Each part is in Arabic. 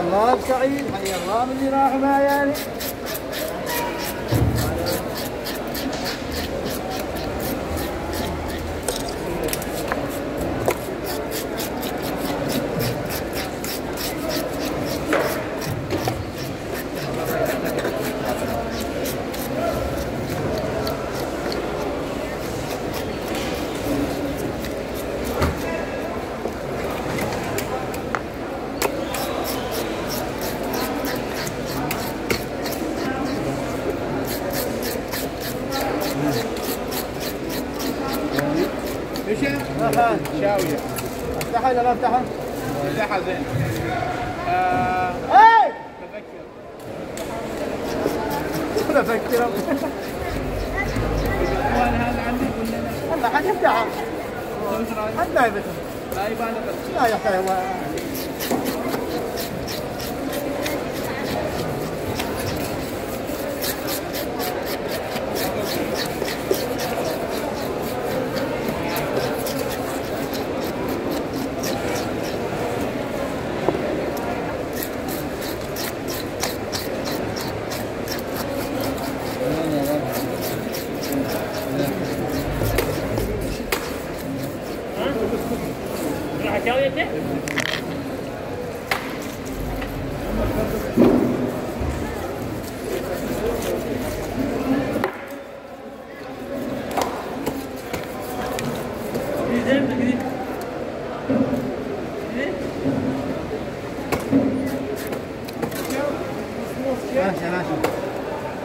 شباب سعيد. حي الله من اللي راحوا معايا إيش شاوية. افتحها ولا ما افتحها؟ مزحها زين. آه، اي أفكر وأنا هذا عندي ولا لا؟ حد يفتحها؟ حد لا بس لا يفتح Gracias, gracias.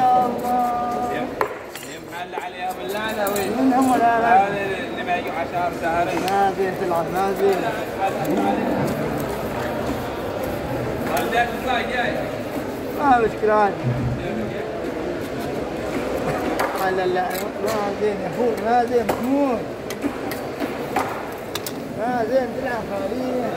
شاء الله محل عليها باللعنه وي من هم لا لا هذا اللي ما يجي عشر شهرين ما زين تلعب ما زين ما مشكلة لا ما زين يا أخوي ما زين محمود ما زين تلعب عليها